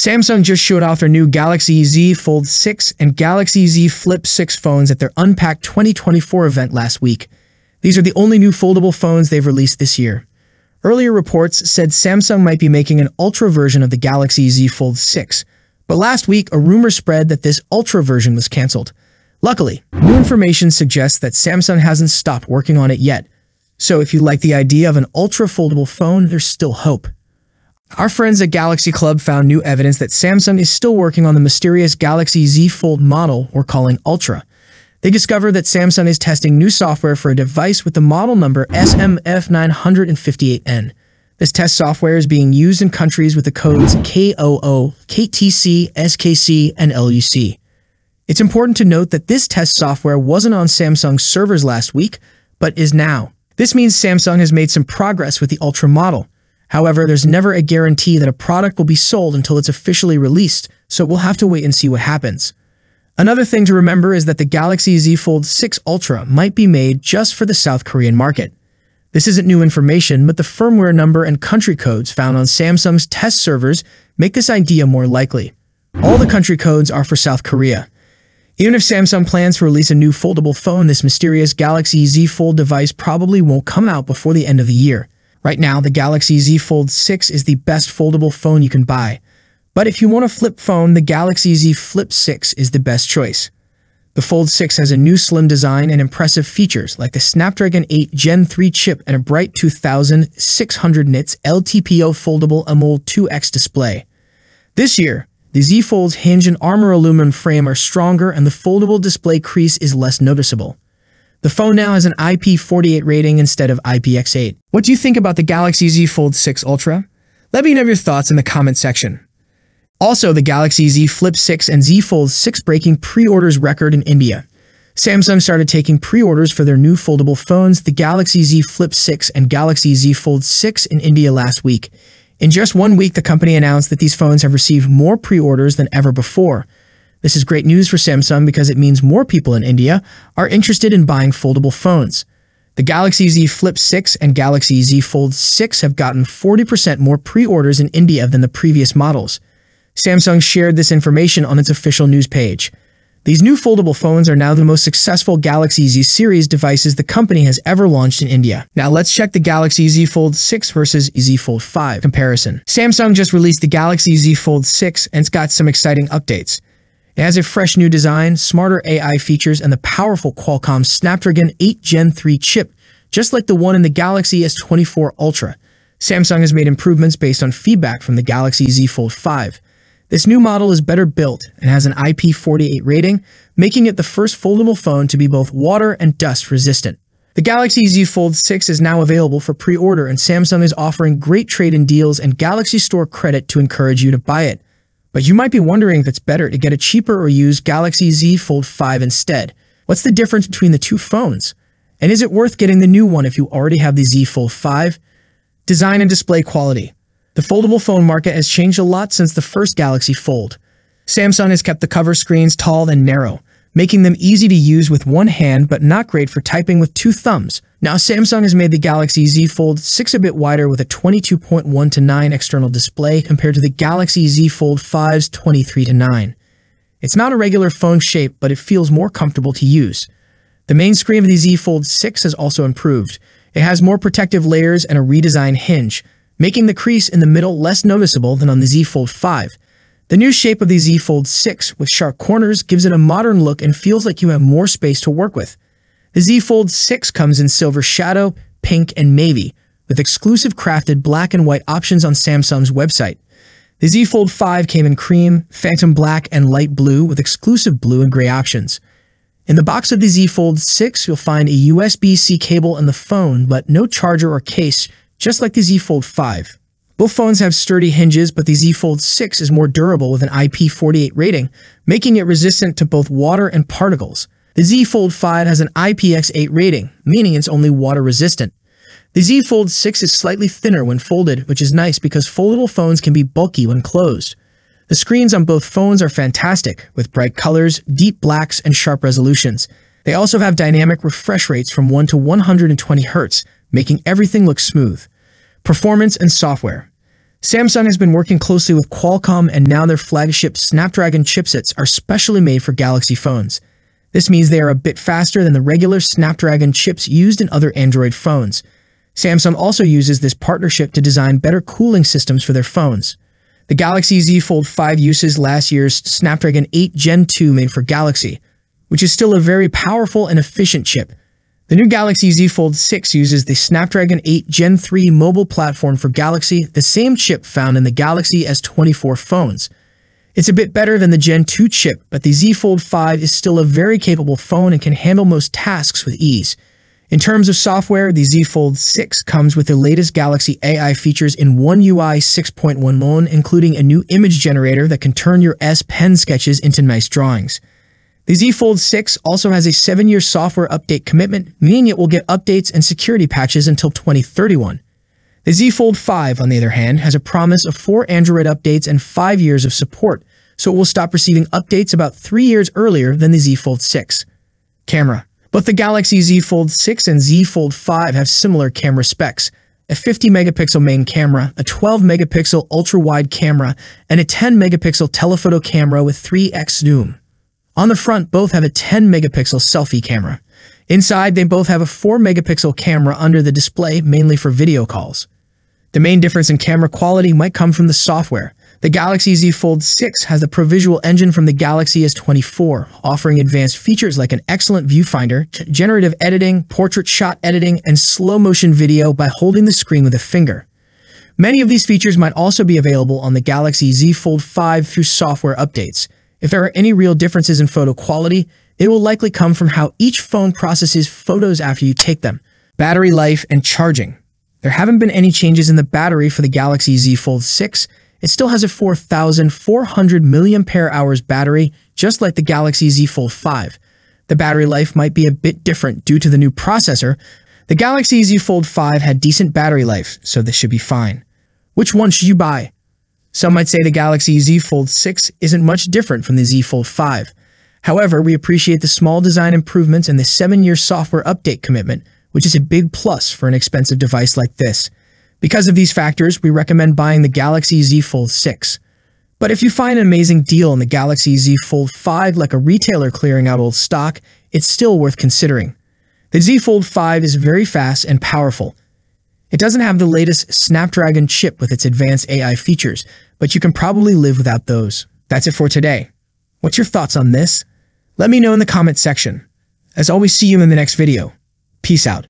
Samsung just showed off their new Galaxy Z Fold 6 and Galaxy Z Flip 6 phones at their Unpacked 2024 event last week. These are the only new foldable phones they've released this year. Earlier reports said Samsung might be making an Ultra version of the Galaxy Z Fold 6, but last week a rumor spread that this Ultra version was cancelled. Luckily, new information suggests that Samsung hasn't stopped working on it yet, so if you like the idea of an Ultra foldable phone, there's still hope. Our friends at Galaxy Club found new evidence that Samsung is still working on the mysterious Galaxy Z Fold model we're calling Ultra. They discovered that Samsung is testing new software for a device with the model number SMF958N. This test software is being used in countries with the codes KOO, KTC, SKC, and LUC. It's important to note that this test software wasn't on Samsung's servers last week, but is now. This means Samsung has made some progress with the Ultra model. However, there's never a guarantee that a product will be sold until it's officially released, so we'll have to wait and see what happens. Another thing to remember is that the Galaxy Z Fold 6 Ultra might be made just for the South Korean market. This isn't new information, but the firmware number and country codes found on Samsung's test servers make this idea more likely. All the country codes are for South Korea. Even if Samsung plans to release a new foldable phone, this mysterious Galaxy Z Fold device probably won't come out before the end of the year. Right now, the Galaxy Z Fold 6 is the best foldable phone you can buy. But if you want a flip phone, the Galaxy Z Flip 6 is the best choice. The Fold 6 has a new slim design and impressive features like the Snapdragon 8 Gen 3 chip and a bright 2600 nits LTPO foldable AMOLED 2X display. This year, the Z Fold's hinge and armor aluminum frame are stronger and the foldable display crease is less noticeable. The phone now has an IP48 rating instead of IPX8. What do you think about the Galaxy Z Fold 6 Ultra? Let me know your thoughts in the comment section. Also, the Galaxy Z Flip 6 and Z Fold 6 breaking pre-orders record in India. Samsung started taking pre-orders for their new foldable phones, the Galaxy Z Flip 6 and Galaxy Z Fold 6 in India last week. In just one week, the company announced that these phones have received more pre-orders than ever before. This is great news for Samsung because it means more people in India are interested in buying foldable phones. The Galaxy Z Flip 6 and Galaxy Z Fold 6 have gotten 40% more pre-orders in India than the previous models. Samsung shared this information on its official news page. These new foldable phones are now the most successful Galaxy Z series devices the company has ever launched in India. Now let's check the Galaxy Z Fold 6 versus Z Fold 5 comparison. Samsung just released the Galaxy Z Fold 6 and it's got some exciting updates. It has a fresh new design, smarter AI features, and the powerful Qualcomm Snapdragon 8 Gen 3 chip, just like the one in the Galaxy S24 Ultra. Samsung has made improvements based on feedback from the Galaxy Z Fold 5. This new model is better built and has an IP48 rating, making it the first foldable phone to be both water and dust resistant. The Galaxy Z Fold 6 is now available for pre-order and Samsung is offering great trade-in deals and Galaxy Store credit to encourage you to buy it. But you might be wondering if it's better to get a cheaper or used Galaxy Z Fold 5 instead. What's the difference between the two phones? And is it worth getting the new one if you already have the Z Fold 5? Design and display quality. The foldable phone market has changed a lot since the first Galaxy Fold. Samsung has kept the cover screens tall and narrow, making them easy to use with one hand but not great for typing with two thumbs. Now, Samsung has made the Galaxy Z Fold 6 a bit wider with a 22.1 to 9 external display compared to the Galaxy Z Fold 5's 23 to 9. It's not a regular phone shape, but it feels more comfortable to use. The main screen of the Z Fold 6 has also improved. It has more protective layers and a redesigned hinge, making the crease in the middle less noticeable than on the Z Fold 5. The new shape of the Z Fold 6 with sharp corners gives it a modern look and feels like you have more space to work with. The Z Fold 6 comes in silver shadow, pink, and navy, with exclusive crafted black and white options on Samsung's website. The Z Fold 5 came in cream, phantom black, and light blue with exclusive blue and gray options. In the box of the Z Fold 6, you'll find a USB-C cable and the phone, but no charger or case, just like the Z Fold 5. Both phones have sturdy hinges, but the Z Fold 6 is more durable with an IP48 rating, making it resistant to both water and particles. The Z Fold 5 has an IPX8 rating, meaning it's only water resistant. The Z Fold 6 is slightly thinner when folded, which is nice because foldable phones can be bulky when closed. The screens on both phones are fantastic, with bright colors, deep blacks, and sharp resolutions. They also have dynamic refresh rates from 1 to 120 Hz, making everything look smooth. Performance and software. Samsung has been working closely with Qualcomm and now their flagship Snapdragon chipsets are specially made for Galaxy phones. This means they are a bit faster than the regular Snapdragon chips used in other Android phones. Samsung also uses this partnership to design better cooling systems for their phones. The Galaxy Z Fold 5 uses last year's Snapdragon 8 Gen 2 made for Galaxy, which is still a very powerful and efficient chip. The new Galaxy Z Fold 6 uses the Snapdragon 8 Gen 3 mobile platform for Galaxy, the same chip found in the Galaxy S24 phones. It's a bit better than the Gen 2 chip, but the Z Fold 5 is still a very capable phone and can handle most tasks with ease. In terms of software, the Z Fold 6 comes with the latest Galaxy AI features in One UI 6.1 loan, including a new image generator that can turn your S Pen sketches into nice drawings. The Z Fold 6 also has a 7-year software update commitment, meaning it will get updates and security patches until 2031. The Z Fold 5, on the other hand, has a promise of 4 Android updates and 5 years of support, so it will stop receiving updates about 3 years earlier than the Z Fold 6. Camera both the Galaxy Z Fold 6 and Z Fold 5 have similar camera specs, a 50 megapixel main camera, a 12 megapixel ultra-wide camera, and a 10 megapixel telephoto camera with 3x zoom. On the front, both have a 10 megapixel selfie camera. Inside, they both have a 4 megapixel camera under the display, mainly for video calls. The main difference in camera quality might come from the software. The Galaxy Z Fold 6 has the ProVisual engine from the Galaxy S24, offering advanced features like an excellent viewfinder, generative editing, portrait shot editing, and slow-motion video by holding the screen with a finger. Many of these features might also be available on the Galaxy Z Fold 5 through software updates. If there are any real differences in photo quality, it will likely come from how each phone processes photos after you take them. Battery life and charging. There haven't been any changes in the battery for the Galaxy Z Fold 6, it still has a 4,400 mAh battery, just like the Galaxy Z Fold 5. The battery life might be a bit different due to the new processor. The Galaxy Z Fold 5 had decent battery life, so this should be fine. Which one should you buy? Some might say the Galaxy Z Fold 6 isn't much different from the Z Fold 5. However, we appreciate the small design improvements and the 7-year software update commitment, which is a big plus for an expensive device like this. Because of these factors, we recommend buying the Galaxy Z Fold 6. But if you find an amazing deal on the Galaxy Z Fold 5 like a retailer clearing out old stock, it's still worth considering. The Z Fold 5 is very fast and powerful. It doesn't have the latest Snapdragon chip with its advanced AI features, but you can probably live without those. That's it for today. What's your thoughts on this? Let me know in the comment section. As always, see you in the next video. Peace out.